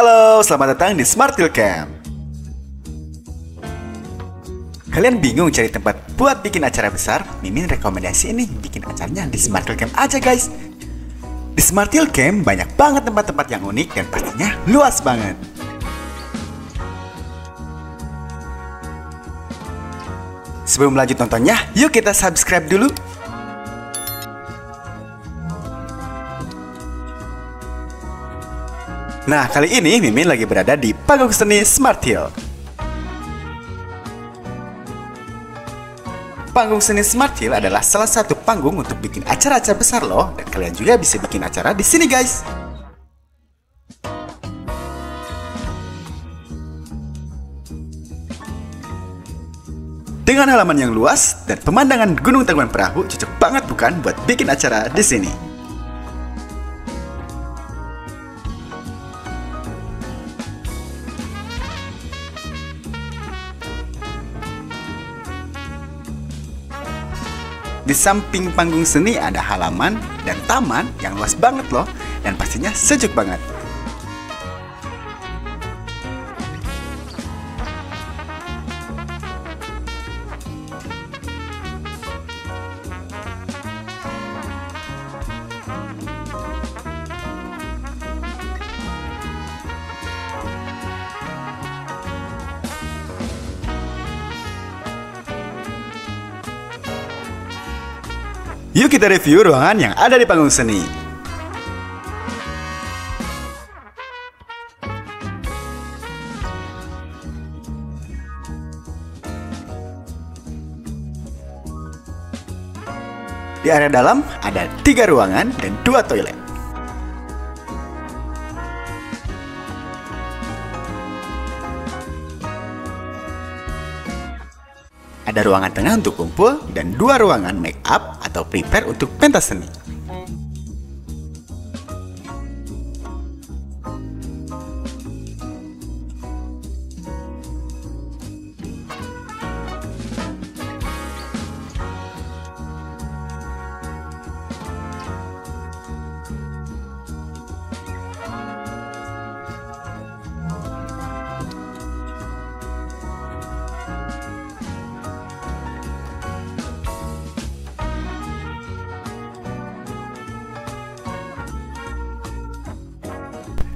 Halo, selamat datang di Smart Hill Camp. Kalian bingung cari tempat buat bikin acara besar? Mimin rekomendasi ini bikin acaranya di Smart Hill Camp aja guys. Di Smart Hill Camp banyak banget tempat-tempat yang unik dan pastinya luas banget. Sebelum lanjut nontonnya, yuk kita subscribe dulu. Nah, kali ini Mimin lagi berada di panggung seni Smart Hill. Panggung seni Smart Hill adalah salah satu panggung untuk bikin acara-acara besar loh, dan kalian juga bisa bikin acara di sini guys. Dengan halaman yang luas dan pemandangan Gunung Tangkuban Perahu cocok banget bukan buat bikin acara di sini. Di samping panggung seni ada halaman dan taman yang luas banget loh dan pastinya sejuk banget. Yuk kita review ruangan yang ada di panggung seni. Di area dalam ada tiga ruangan dan dua toilet. Ada ruangan tengah untuk kumpul dan dua ruangan make up atau prepare untuk pentas seni.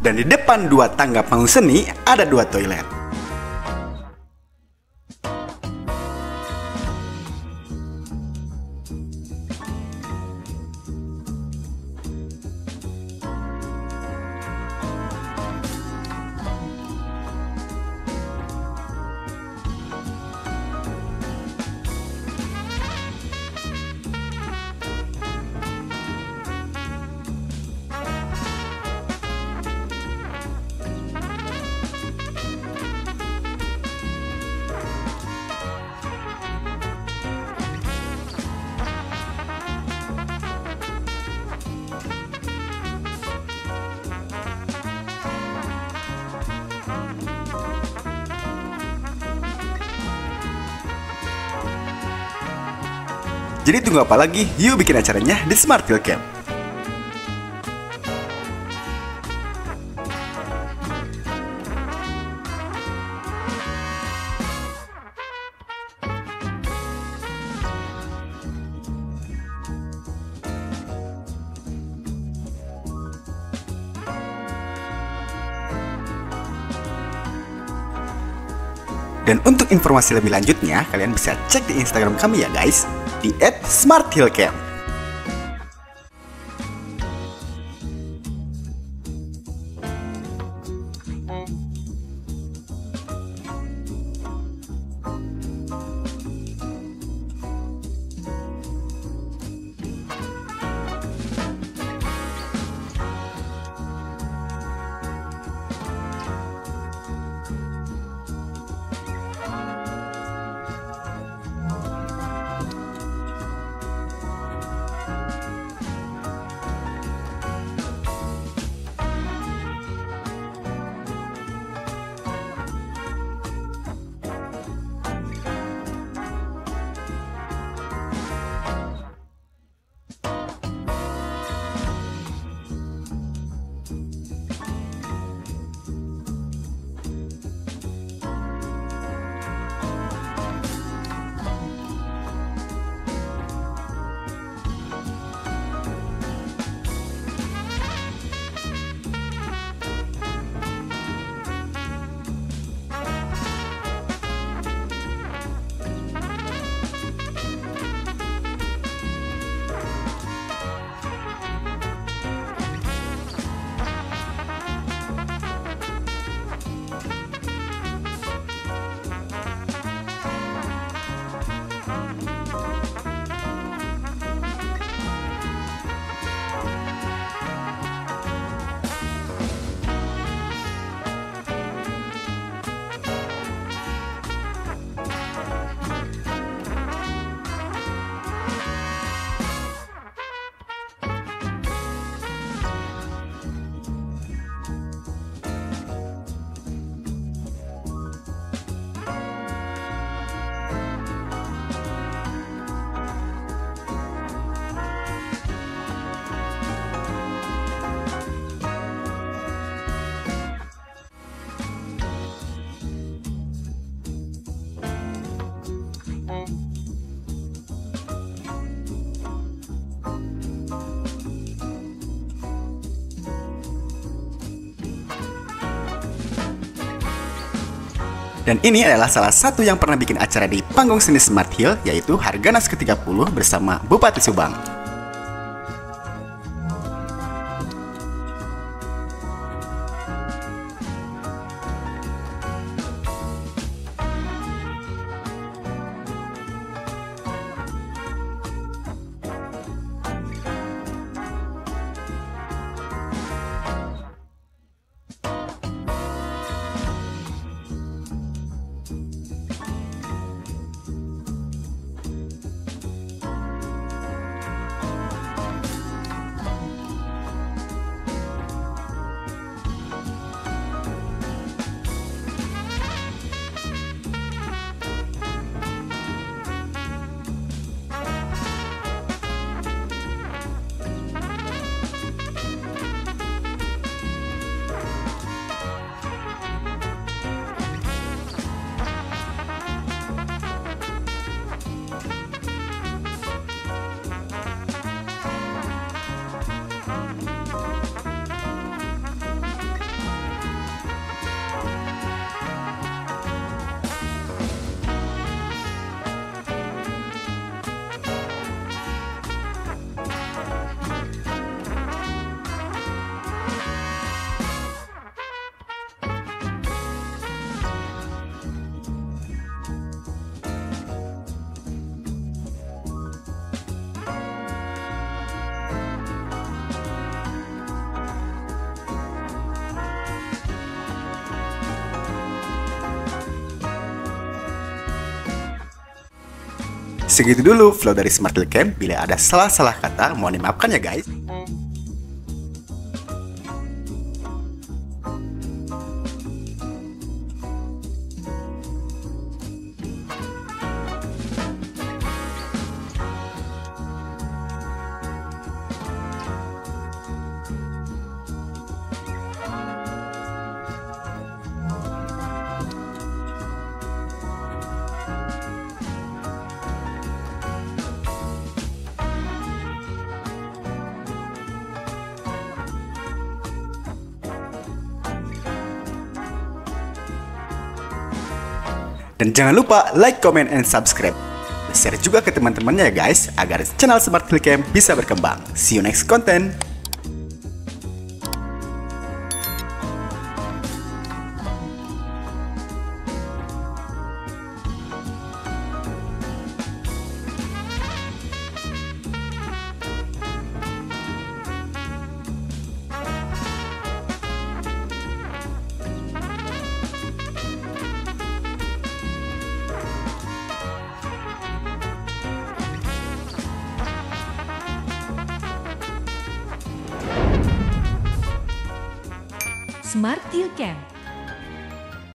Dan di depan dua tangga panggung seni ada dua toilet. Jadi tunggu apa lagi? Yuk bikin acaranya di Smart Hill Camp. Dan untuk informasi lebih lanjutnya, kalian bisa cek di Instagram kami ya guys, di @smarthillcamp. Dan ini adalah salah satu yang pernah bikin acara di panggung seni Smart Hill, yaitu Harganas ke-30 bersama Bupati Subang. Segitu dulu flow dari Smart Camp. Bila ada salah-salah kata, mohon dimaafkan ya guys. Dan jangan lupa like, comment, and subscribe. Share juga ke teman-temannya ya guys, agar channel Smart Hill Camp bisa berkembang. See you next content. Smart Hill Camp